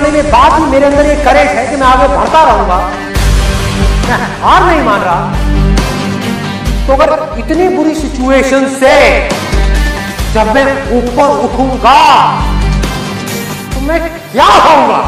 करने में बाद भी मेरे अंदर ये करेज है कि मैं आगे बढ़ता रहूँगा। मैं हार नहीं मान रहा। तो अगर इतनी बुरी सिचुएशन से जब मैं ऊपर उठूँगा तो मैं क्या होऊँगा